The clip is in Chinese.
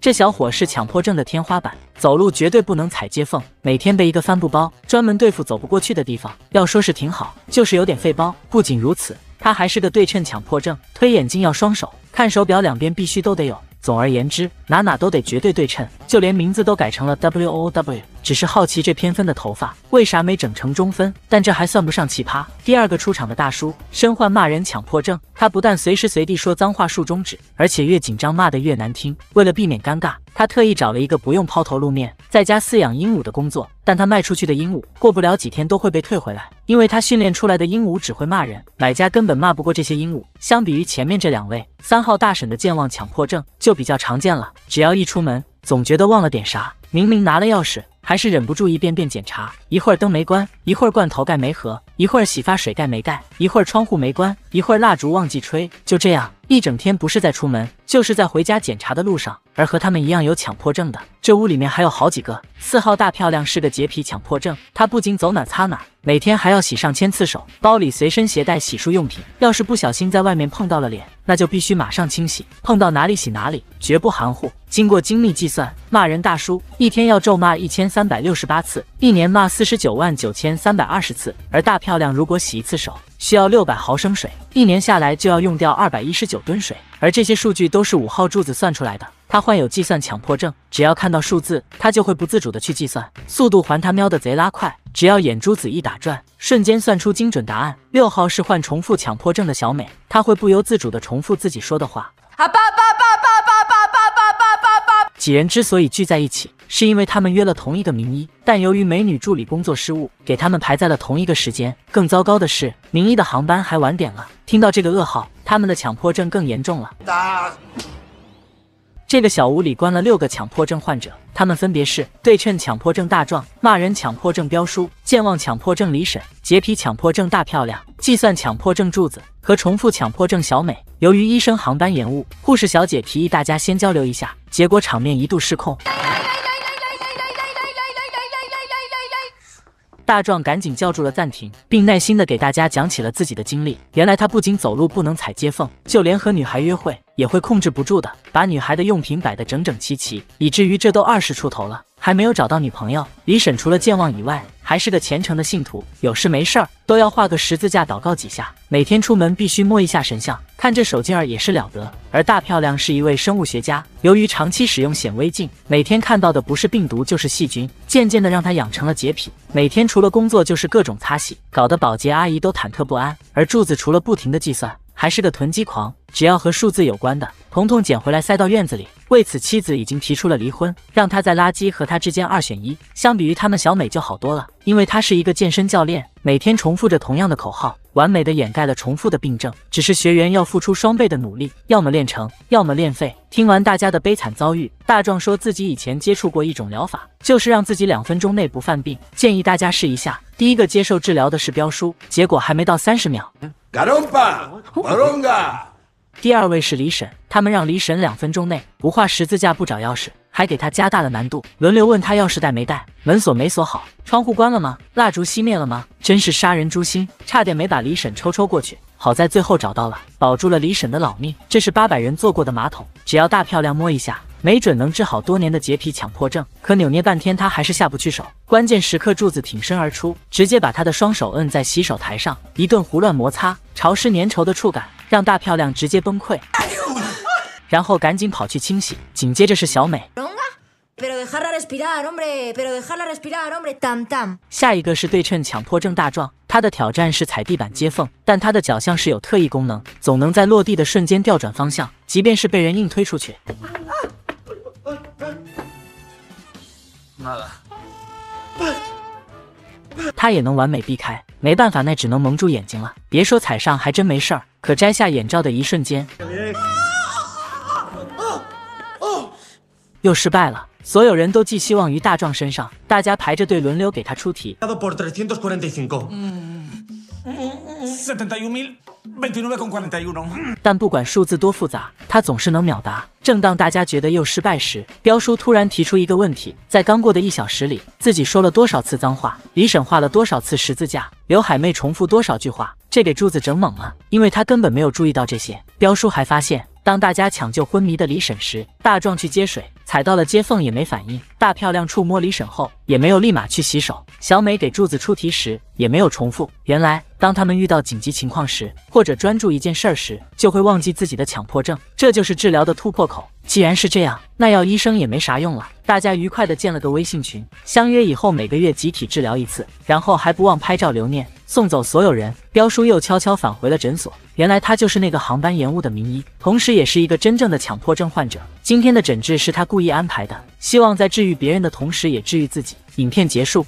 这小伙是强迫症的天花板，走路绝对不能踩接缝，每天背一个帆布包，专门对付走不过去的地方。要说是挺好，就是有点费包。不仅如此，他还是个对称强迫症，推眼镜要双手，看手表两边必须都得有。总而言之，哪哪都得绝对对称，就连名字都改成了 W O W。只是好奇这偏分的头发为啥没整成中分？但这还算不上奇葩。第二个出场的大叔身患骂人强迫症，他不但随时随地说脏话竖中指，而且越紧张骂得越难听。为了避免尴尬，他特意找了一个不用抛头露面，在家饲养鹦鹉的工作。但他卖出去的鹦鹉过不了几天都会被退回来，因为他训练出来的鹦鹉只会骂人，买家根本骂不过这些鹦鹉。相比于前面这两位，三号大婶的健忘强迫症就比较常见了。只要一出门，总觉得忘了点啥，明明拿了钥匙。还是忍不住一遍遍检查，一会儿灯没关，一会儿罐头盖没合，一会儿洗发水盖没盖，一会儿窗户没关，一会儿蜡烛忘记吹，就这样。一整天，不是在出门，就是在回家检查的路上。而和他们一样有强迫症的，这屋里面还有好几个。四号大漂亮是个洁癖强迫症，她不仅走哪擦哪，每天还要洗上千次手，包里随身携带洗漱用品，要是不小心在外面碰到了脸，那就必须马上清洗，碰到哪里洗哪里，绝不含糊。经过精密计算，骂人大叔一天要咒骂一千三百六十八次，一年骂四十九万九千三百二十次。而大漂亮如果洗一次手需要六百毫升水，一年下来就要用掉二百一十九吨水。而这些数据都是五号柱子算出来的。他患有计算强迫症，只要看到数字，他就会不自主的去计算，速度还他喵的贼拉快。只要眼珠子一打转，瞬间算出精准答案。六号是患重复强迫症的小美，她会不由自主的重复自己说的话。几人之所以聚在一起，是因为他们约了同一个名医，但由于美女助理工作失误，给他们排在了同一个时间。更糟糕的是，名医的航班还晚点了。听到这个噩耗，他们的强迫症更严重了。这个小屋里关了六个强迫症患者，他们分别是对称强迫症大壮、骂人强迫症彪叔、健忘强迫症李婶、洁癖强迫症大漂亮、计算强迫症柱子和重复强迫症小美。由于医生航班延误，护士小姐提议大家先交流一下，结果场面一度失控。大壮赶紧叫住了暂停，并耐心的给大家讲起了自己的经历。原来他不仅走路不能踩接缝，就连和女孩约会也会控制不住的把女孩的用品摆得整整齐齐，以至于这都二十出头了。还没有找到女朋友，李婶除了健忘以外，还是个虔诚的信徒，有事没事儿都要画个十字架祷告几下，每天出门必须摸一下神像，看这手劲儿也是了得。而大漂亮是一位生物学家，由于长期使用显微镜，每天看到的不是病毒就是细菌，渐渐的让她养成了洁癖，每天除了工作就是各种擦洗，搞得保洁阿姨都忐忑不安。而柱子除了不停的计算。还是个囤积狂，只要和数字有关的，统统捡回来塞到院子里。为此，妻子已经提出了离婚，让他在垃圾和他之间二选一。相比于他们，小美就好多了，因为她是一个健身教练，每天重复着同样的口号，完美的掩盖了重复的病症。只是学员要付出双倍的努力，要么练成，要么练废。听完大家的悲惨遭遇，大壮说自己以前接触过一种疗法，就是让自己两分钟内不犯病，建议大家试一下。第一个接受治疗的是彪叔，结果还没到三十秒。第二位是李婶，他们让李婶两分钟内不画十字架、不找钥匙，还给她加大了难度，轮流问她钥匙带没带，门锁没锁好，窗户关了吗？蜡烛熄灭了吗？真是杀人诛心，差点没把李婶抽抽过去。好在最后找到了，保住了李婶的老命。这是八百人坐过的马桶，只要大漂亮摸一下。没准能治好多年的洁癖强迫症，可扭捏半天他还是下不去手。关键时刻，柱子挺身而出，直接把他的双手摁在洗手台上，一顿胡乱摩擦，潮湿粘稠的触感让大漂亮直接崩溃，然后赶紧跑去清洗。紧接着是小美。下一个是对称强迫症大壮，他的挑战是踩地板接缝，但他的脚像是有特异功能，总能在落地的瞬间调转方向，即便是被人硬推出去，妈的他也能完美避开。没办法，那只能蒙住眼睛了。别说踩上，还真没事儿。可摘下眼罩的一瞬间，又失败了。所有人都寄希望于大壮身上，大家排着队轮流给他出题。但不管数字多复杂，他总是能秒答。正当大家觉得又失败时，彪叔突然提出一个问题：在刚过的一小时里，自己说了多少次脏话？李婶画了多少次十字架？刘海妹重复多少句话？这给柱子整懵了，因为他根本没有注意到这些。彪叔还发现。当大家抢救昏迷的李婶时，大壮去接水，踩到了接缝也没反应。大漂亮触摸李婶后，也没有立马去洗手。小美给柱子出题时，也没有重复。原来，当他们遇到紧急情况时，或者专注一件事儿时，就会忘记自己的强迫症，这就是治疗的突破口。既然是这样，那要医生也没啥用了。大家愉快的建了个微信群，相约以后每个月集体治疗一次，然后还不忘拍照留念。送走所有人，彪叔又悄悄返回了诊所。原来他就是那个航班延误的名医，同时也是一个真正的强迫症患者。今天的诊治是他故意安排的，希望在治愈别人的同时也治愈自己。影片结束。